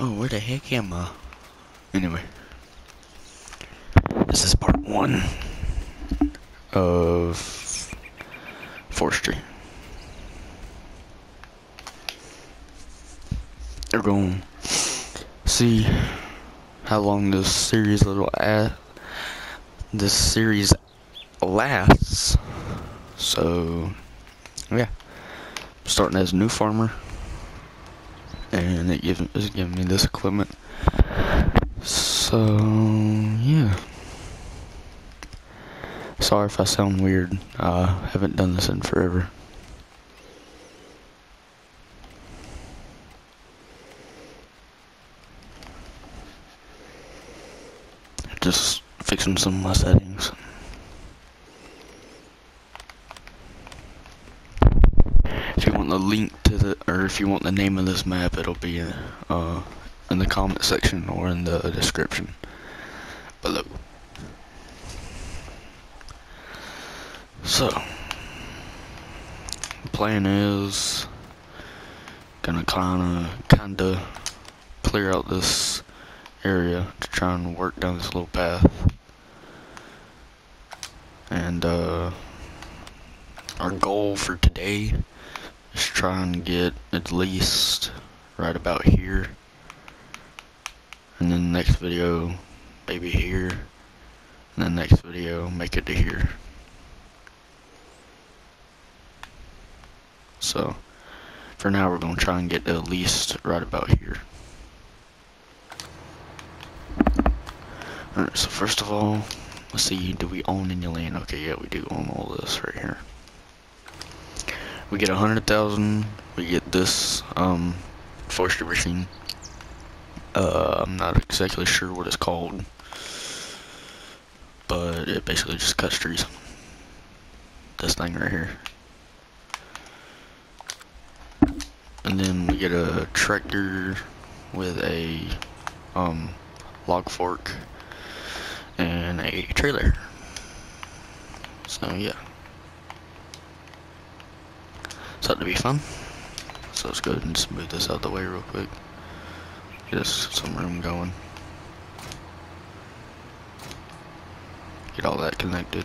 Oh, where the heck am I? Anyway. This is part one of forestry. We're going to see how long this series little this series lasts. So, yeah. Starting as a new farmer and it gives, is giving me this equipment. So, yeah. Sorry if I sound weird. I uh, haven't done this in forever. Just fixing some of my settings. If you want the link to the, or if you want the name of this map, it'll be uh, in the comment section or in the description below. So, the plan is gonna kinda, kinda clear out this area to try and work down this little path. And, uh, our goal for today try and get at least right about here. And then the next video, maybe here. And then next video, make it to here. So, for now we're going to try and get at least right about here. Alright, so first of all, let's see, do we own any land? Okay, yeah, we do own all this right here we get a hundred thousand we get this um forestry machine. Uh I'm not exactly sure what it's called but it basically just cuts trees. This thing right here. And then we get a tractor with a um log fork and a trailer. So yeah ought to be fun. So let's go ahead and smooth this out the way real quick. Get us some room going. Get all that connected.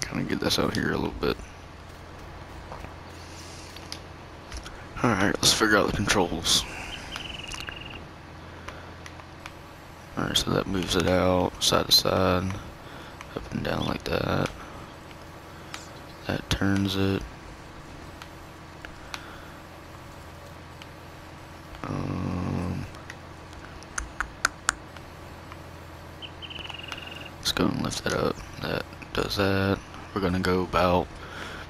Kind of get this out here a little bit. Alright, let's figure out the controls. Alright, so that moves it out side to side up and down like that. That turns it. Um, let's go and lift that up. That does that. We're gonna go about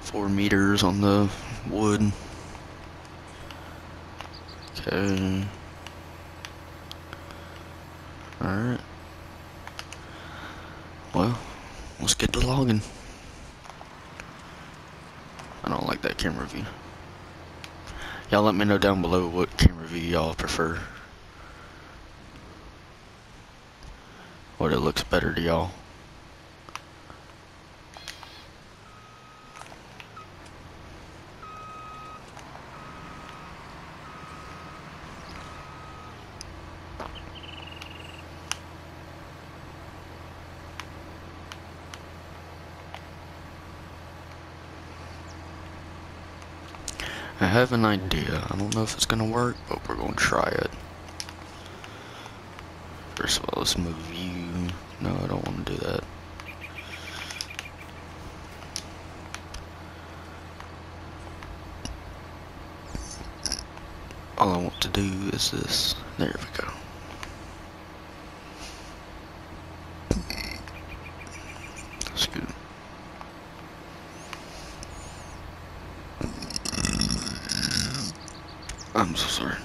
four meters on the wood. Okay. Alright. Well, let's get to logging. I don't like that camera view. Y'all let me know down below what camera view y'all prefer. What it looks better to y'all. Have an idea. I don't know if it's gonna work, but we're gonna try it. First of all, let's move you. No, I don't want to do that. All I want to do is this. There we go. I'm so sorry.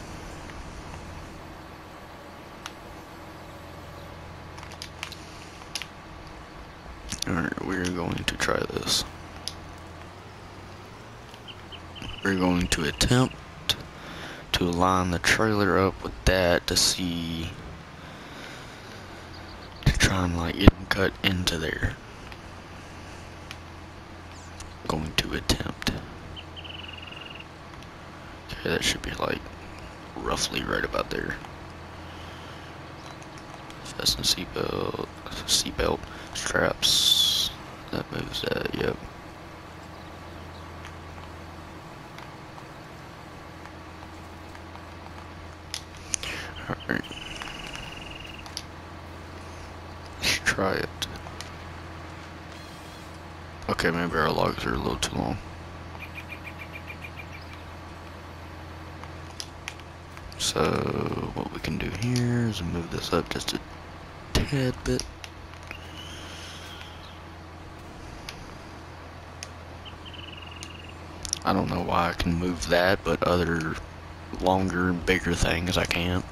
Alright, we're going to try this. We're going to attempt to line the trailer up with that to see to try and like get them cut into there. Going to attempt. Okay, that should be like roughly right about there. Fasten seatbelt, seatbelt straps. That moves that. Yep. Alright. Let's try it. Okay, maybe our logs are a little too long. So, what we can do here is move this up just a tad bit. I don't know why I can move that, but other longer and bigger things I can't.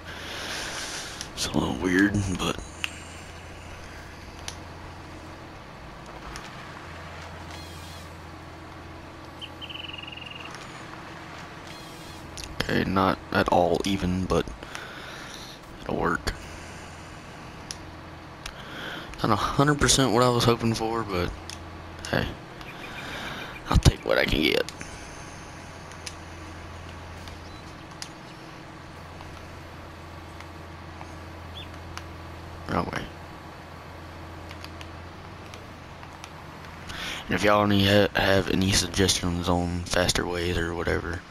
It's a little weird, but Okay, not at all even, but it'll work. Not 100% what I was hoping for, but hey, I'll take what I can get. Wrong way. And if y'all any ha have any suggestions on faster ways or whatever,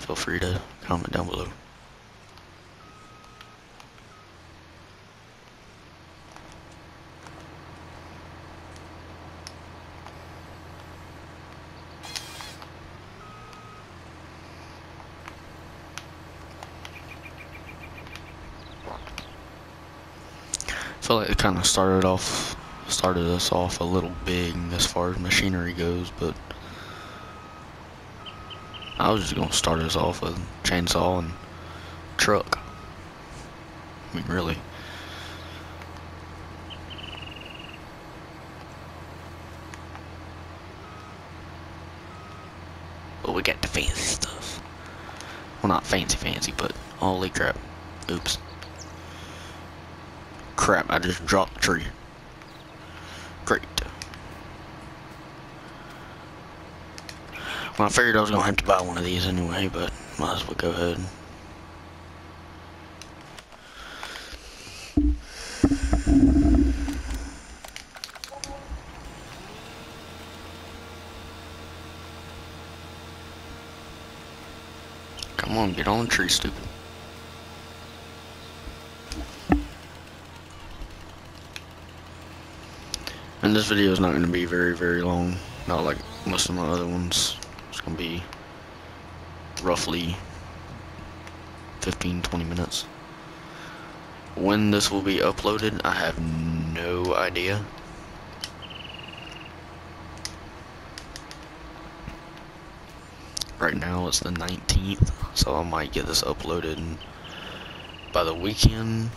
feel free to comment down below. I feel like it kind of started off, started us off a little big as far as machinery goes, but I was just gonna start us off with chainsaw and truck. I mean, really. But we got the fancy stuff. Well, not fancy fancy, but holy crap. Oops. Crap, I just dropped the tree. Great. Well, I figured I was gonna have to buy one of these anyway, but might as well go ahead. Come on, get on the tree, stupid. And this video is not going to be very, very long. Not like most of my other ones. It's to be roughly 15, 20 minutes. When this will be uploaded, I have no idea. Right now it's the 19th, so I might get this uploaded by the weekend.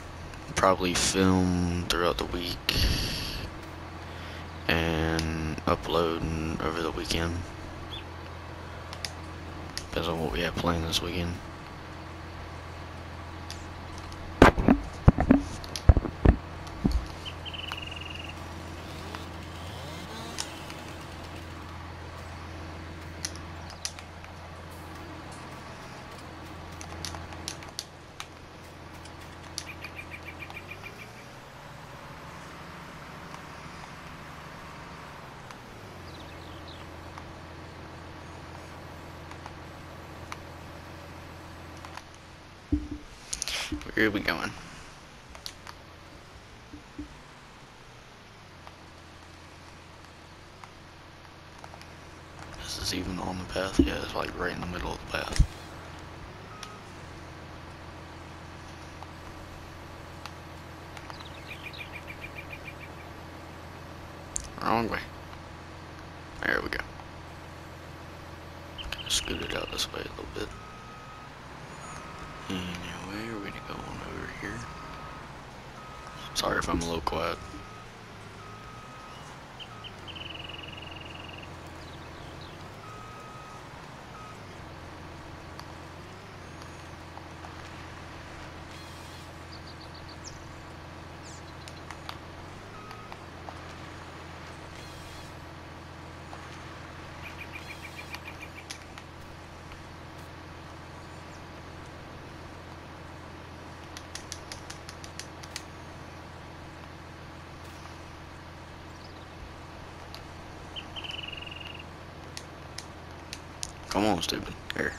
Probably film throughout the week and upload over the weekend. Depends on what we have planned this weekend. Where are we going? This is even on the path? Yeah, it's like right in the middle of the path. Wrong way. There we go. Scoot it out this way a little bit. Anyway, we're gonna go on over here. Sorry if I'm a little quiet. Come on, stupid. Here.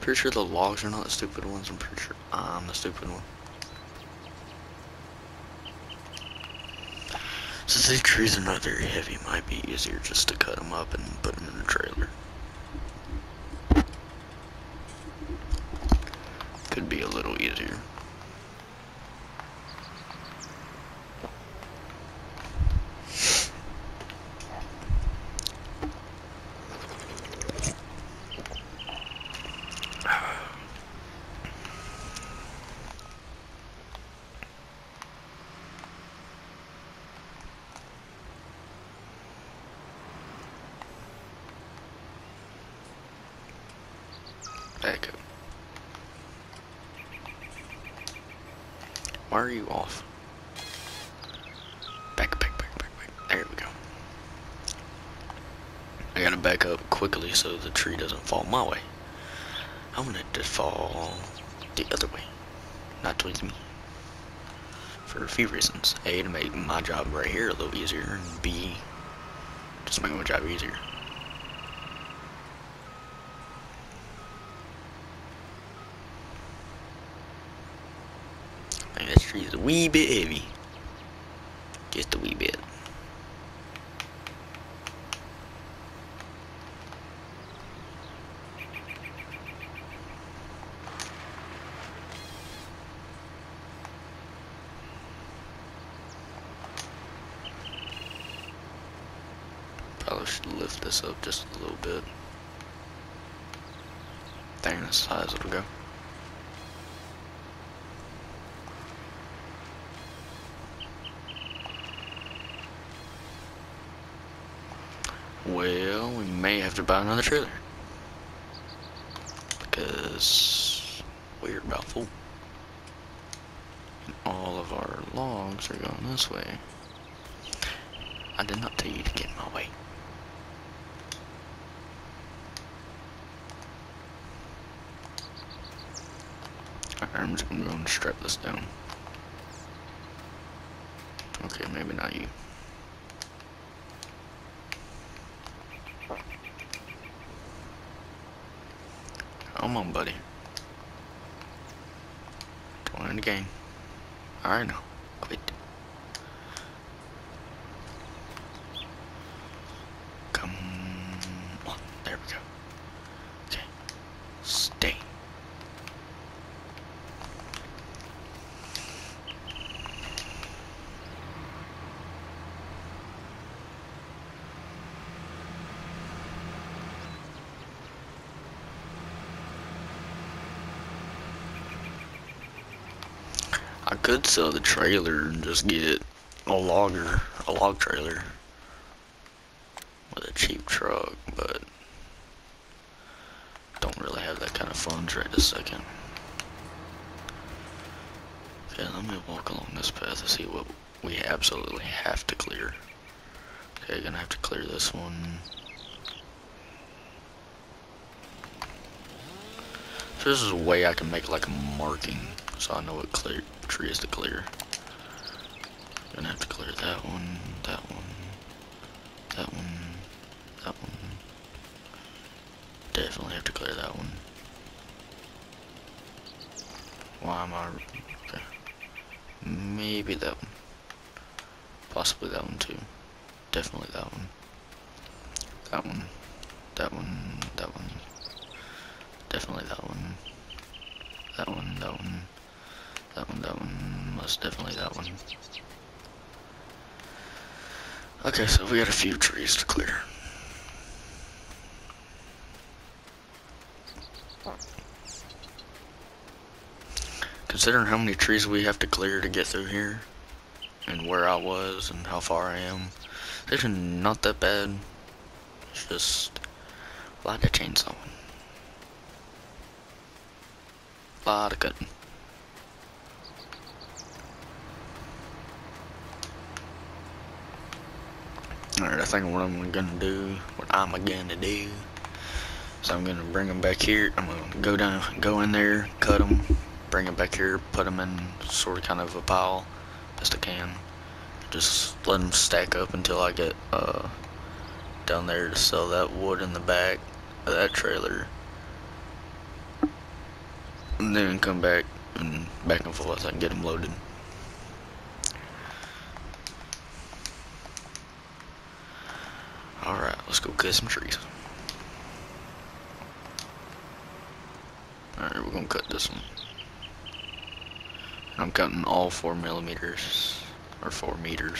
Pretty sure the logs are not the stupid ones. I'm pretty sure I'm the stupid one. Since these trees are not very heavy, it might be easier just to cut them up and put them in the trailer. Could be a little easier. Back up. Why are you off? Back, back, back, back, back. There we go. I gotta back up quickly so the tree doesn't fall my way. I want it to fall the other way, not towards me. For a few reasons. A, to make my job right here a little easier, and B, just make my job easier. Is a wee bit heavy. Just a wee bit. Probably should lift this up just a little bit. There, that's as high as it'll go. Well, we may have to buy another trailer. Because we're about full. And all of our logs are going this way. I did not tell you to get in my way. I'm just gonna go and strap this down. Okay, maybe not you. Come on, buddy. Join the game. I know. Quit. Come on. There we go. Okay. Stay. I could sell the trailer and just get a logger, a log trailer with a cheap truck, but don't really have that kind of funds right this second. Okay, let me walk along this path to see what we absolutely have to clear. Okay, gonna have to clear this one. So this is a way I can make like a marking so I know what clear tree is to clear. Gonna have to clear that one, that one, that one, that one. Definitely have to clear that one. Why am I? Okay. Maybe that one. Possibly that one too. Definitely that one. That one. That one. That one. Definitely that one. That one. That one. That one, that one, most definitely that one. Okay, so we got a few trees to clear. Considering how many trees we have to clear to get through here, and where I was, and how far I am, it's not that bad. It's just a lot of chainsaw. A lot of cutting. Alright, I think what I'm gonna do, what I'm gonna do, so I'm gonna bring them back here. I'm gonna go down, go in there, cut them, bring them back here, put them in sort of kind of a pile, best I can. Just let them stack up until I get uh, down there to sell that wood in the back of that trailer. And then come back and back and forth. I can get them loaded. Alright, let's go cut some trees. Alright, we're gonna cut this one. I'm cutting all four millimeters, or four meters.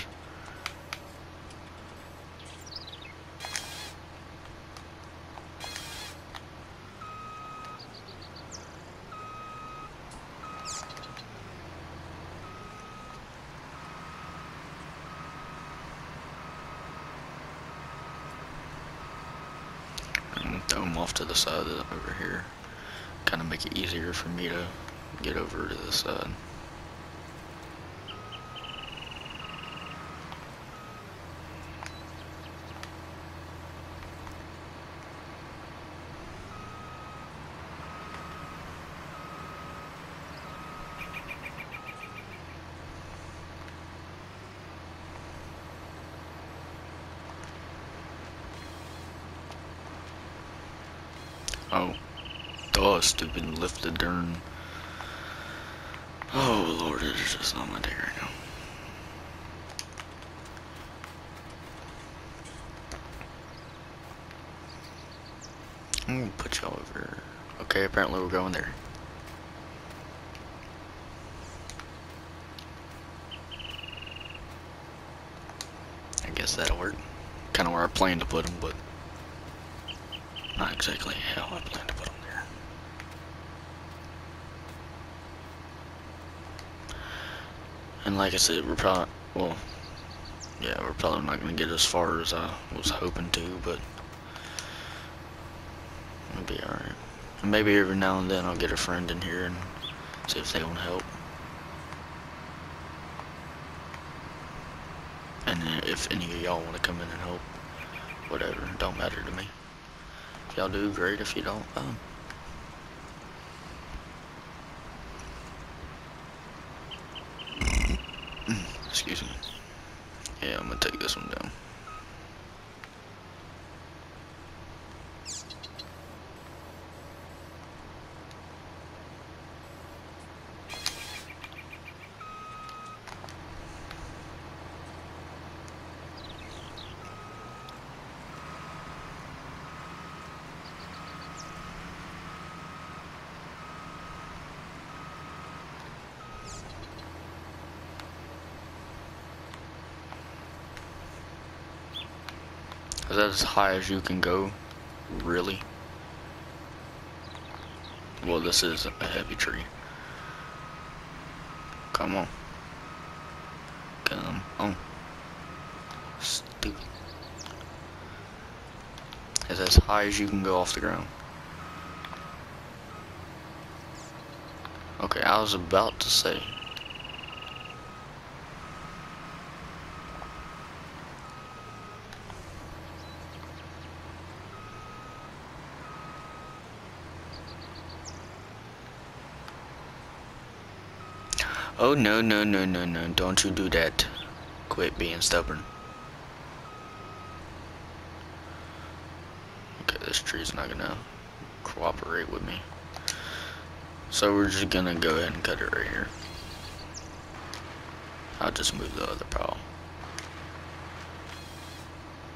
And throw them off to the side over here. Kind of make it easier for me to get over to the side. Oh. Oh, stupid lift the darn. Oh, Lord, it is just not my day right now. I'm gonna put y'all over. Okay, apparently we're going there. I guess that'll work. Kind of where I planned to put them, but not exactly how I planned to put them there. And like I said, we're probably, well, yeah, we're probably not going to get as far as I was hoping to, but it'll be alright. Maybe every now and then I'll get a friend in here and see if they want to help. And if any of y'all want to come in and help, whatever, don't matter to me. If y'all do, great. If you don't, um. Excuse me. Yeah, I'm gonna take this one down. Is that as high as you can go? Really? Well, this is a heavy tree. Come on. Come on. Stupid. Is as high as you can go off the ground. Okay, I was about to say. Oh no no no no no don't you do that. Quit being stubborn. Okay, this tree's not gonna cooperate with me. So we're just gonna go ahead and cut it right here. I'll just move the other pile.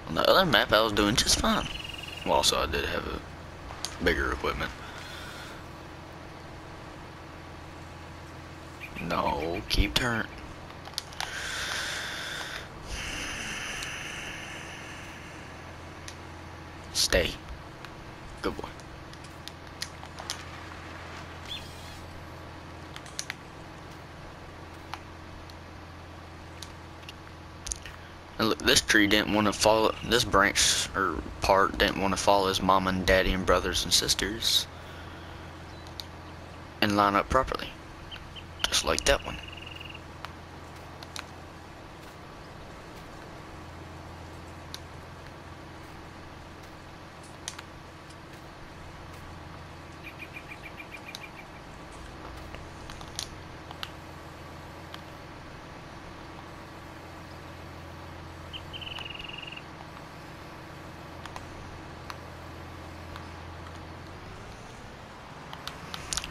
On the other map I was doing just fine. Well also I did have a bigger equipment. No, keep turning. Stay. Good boy. And look, this tree didn't want to follow, this branch or part didn't want to follow his mom and daddy and brothers and sisters and line up properly. Just like that one.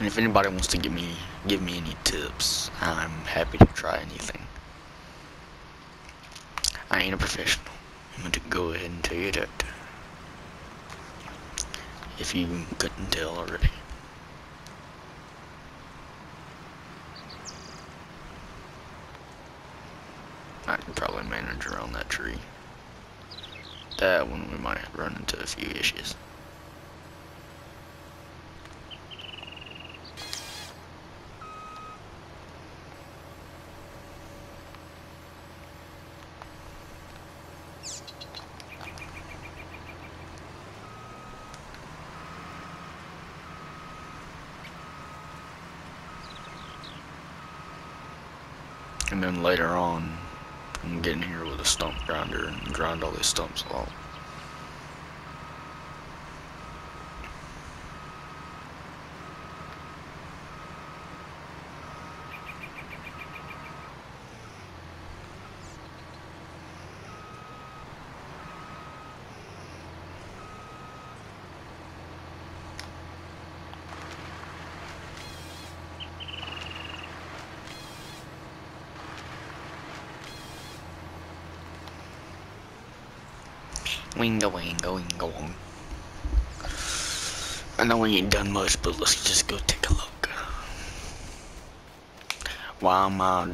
And if anybody wants to give me give me any tips, I'm happy to try anything. I ain't a professional. I'm going to go ahead and tell you that. If you couldn't tell already. I can probably manage around that tree. That one we might run into a few issues. And then later on, I'm getting here with a stump grinder and grind all these stumps out. Wingo, wingo, wingo, wing. I know we ain't done much, but let's just go take a look. Why am I...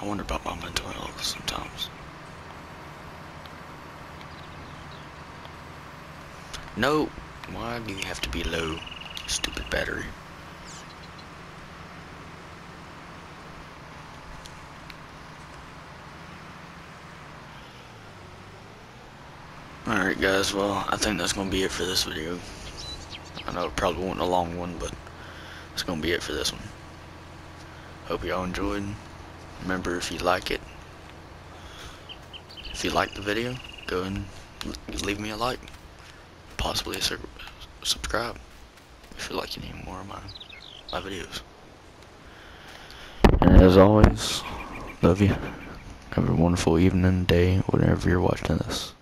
I wonder about my mental health sometimes. No, why do you have to be low, stupid battery? Alright guys, well, I think that's going to be it for this video. I know it probably wasn't a long one, but it's going to be it for this one. Hope y'all enjoyed. Remember, if you like it, if you like the video, go and leave me a like. Possibly a subscribe if you like any more of my, my videos. And as always, love you. Have a wonderful evening, day, whenever you're watching this.